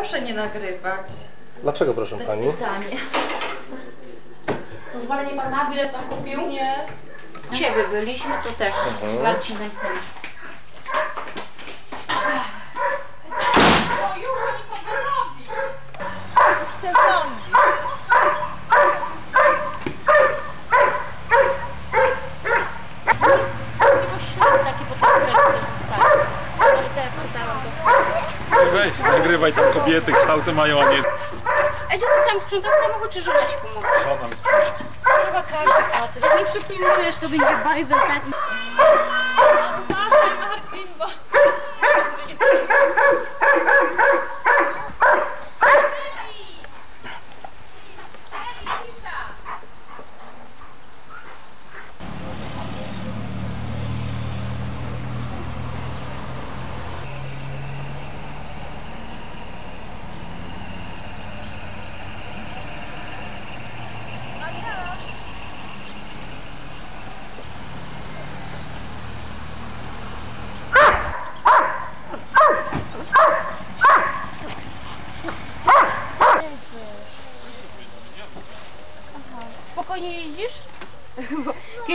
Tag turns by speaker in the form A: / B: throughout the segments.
A: Proszę nie nagrywać.
B: Dlaczego, proszę pani?
A: Pytanie.
C: Pozwolenie pan ma, bilet pan kupił?
A: Nie.
C: U ciebie byliśmy, to też Marcinek ten.
D: Nagrywaj tam kobiety, kształty mają, a nie
C: A gdzie ty sam sprzątasz samochód, czy żona ci pomoże?
D: żona mi sprząta.
C: Chyba każdy facet. Jak nie przypilnujesz, to będzie bajzel taki.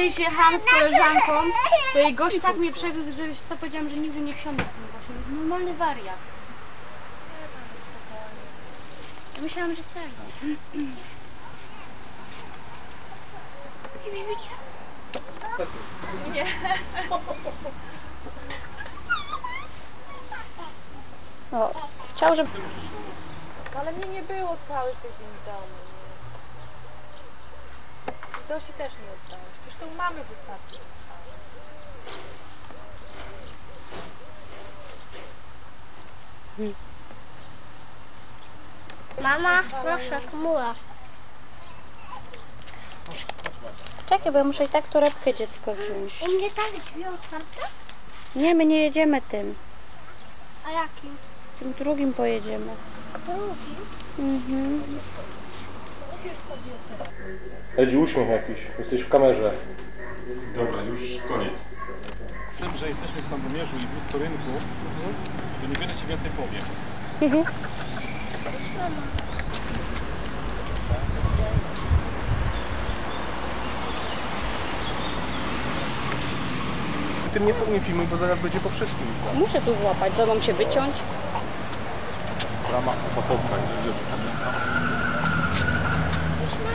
C: Kiedyś jechałam z koleżanką, to jej gość tak mnie przewiózł, że wiesz co powiedziałam, że nigdy nie wsiądę z tym właśnie. Normalny wariat. Myślałam, że tego. Nie. O, chciał, żeby...
A: Ale mnie nie było cały tydzień w domu. Zosi też nie oddałeś. Przecież to u mamy wystarczy zostało.
E: Mama, proszę, chmura.
C: Czekaj, bo ja muszę i tak torebkę dziecko wziąć.
E: U mnie tak drzwi otwarte?
C: Nie, my nie jedziemy tym.
E: A jakim?
C: Tym drugim pojedziemy.
E: Drugim.
C: Mhm.
B: Edzi, uśmiech jakiś. Jesteś w kamerze.
D: Dobra, już koniec. Tym, że jesteśmy w Sandomierzu i blisko rynku, to niewiele ci więcej powie.
B: Tym nie, nie filmuj, bo zaraz będzie po wszystkim.
C: Muszę tu złapać, to mam się wyciąć.
D: Brama Opatowska, nie wiem,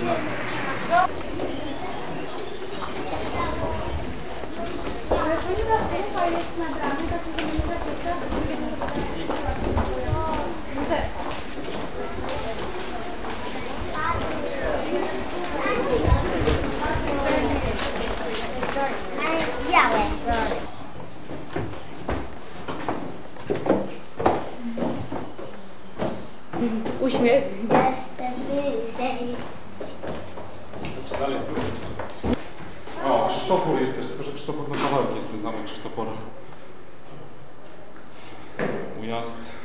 E: ponieważ to jest nagrane, to się nie zapisze. Białe.
C: Uśmiech.
E: Jestem wyżej.
D: Dalej. O, Krzysztofur jest też, tylko że Krzysztofur na kawałek jest ten zamek Krzysztofora. Ujazd.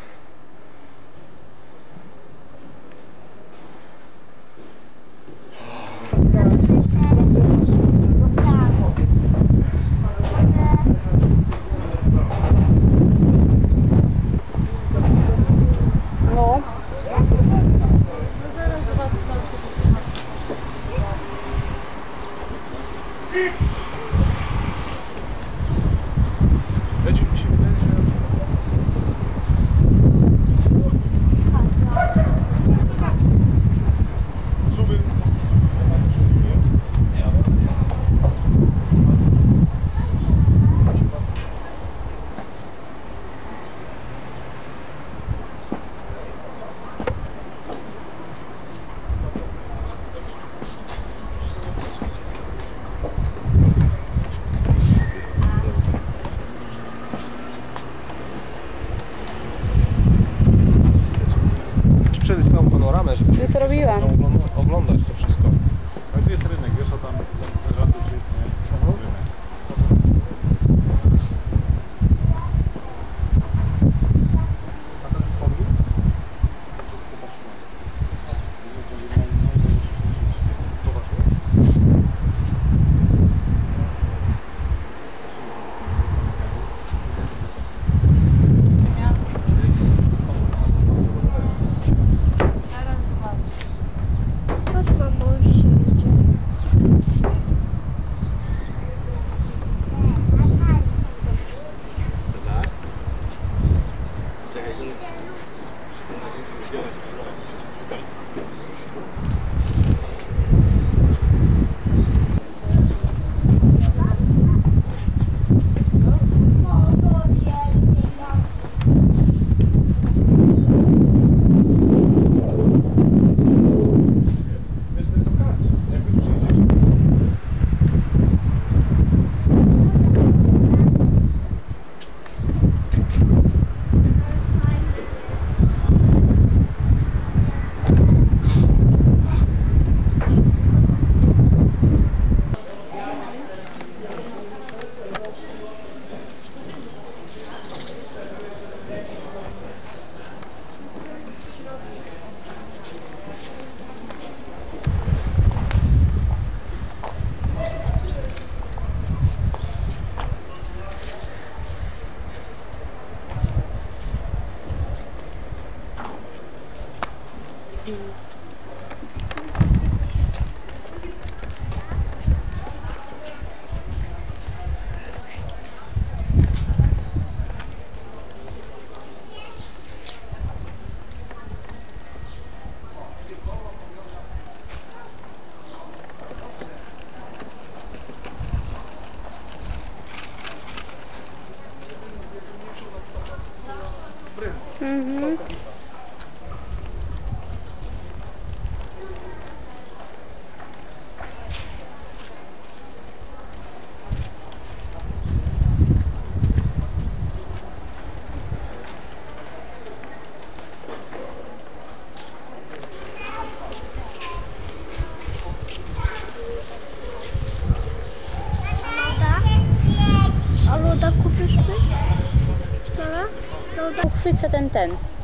C: Beep. 嗯。110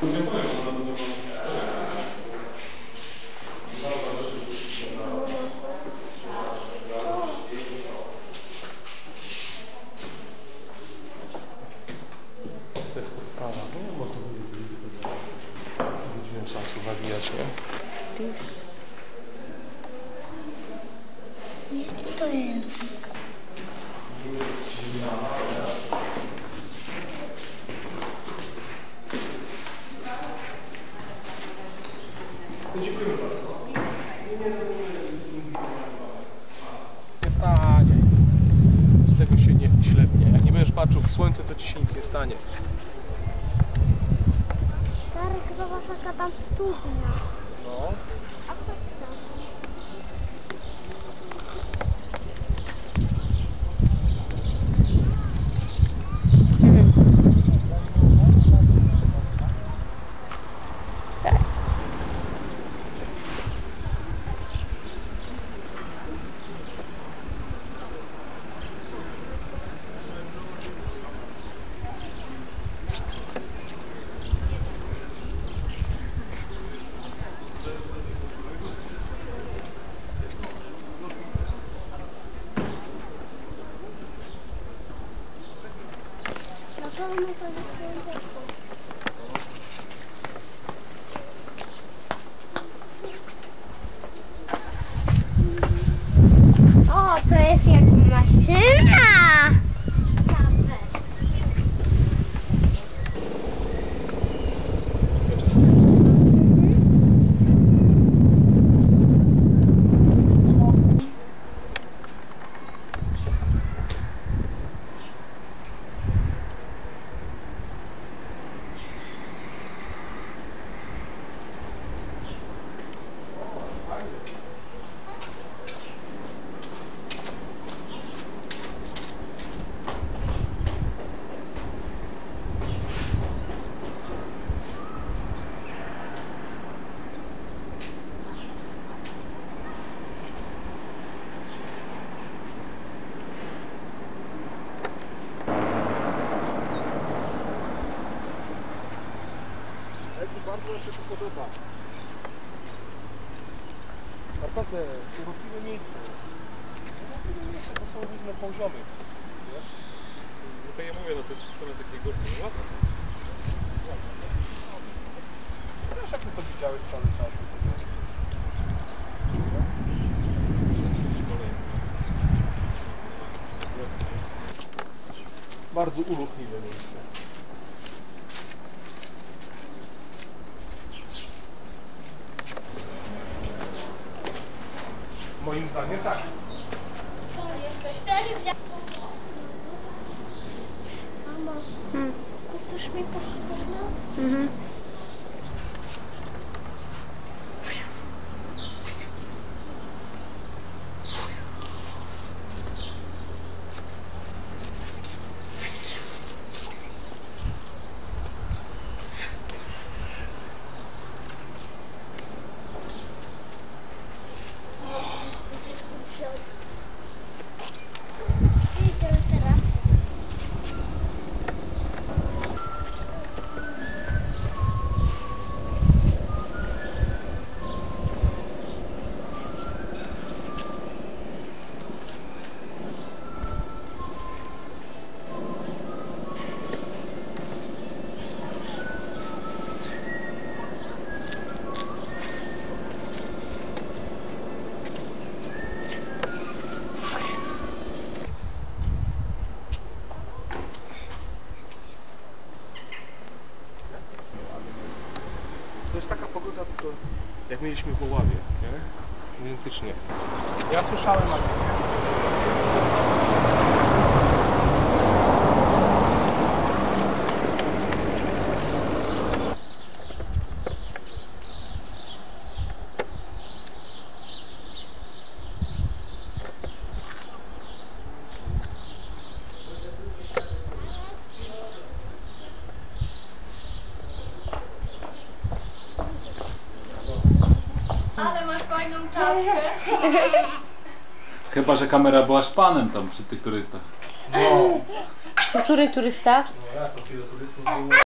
E: To станет. Старый, когда ваша там ступня.
B: Bardzo mi się to podoba. Naprawdę urokliwe miejsce. Urokliwe miejsce, to są różne poziomy. Wiesz?
D: No to ja mówię, no to jest wszystko na takiej górce. No ładne.
B: Wiesz, jak ty to widziałeś cały czas, to wiesz. Bardzo urokliwe miejsce. Moim zdaniem tak.
E: Cztery wia... Mamo, kupisz mi popcorna? Idę
B: mieliśmy w Oławie, nie? Identycznie. Ja słyszałem, ale...
C: czapkę.
F: Chyba, że kamera była szpanem tam przy tych turystach.
B: No,
C: Po których turystach?
B: no jak to tyle turystów było?